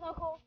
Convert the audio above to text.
Local.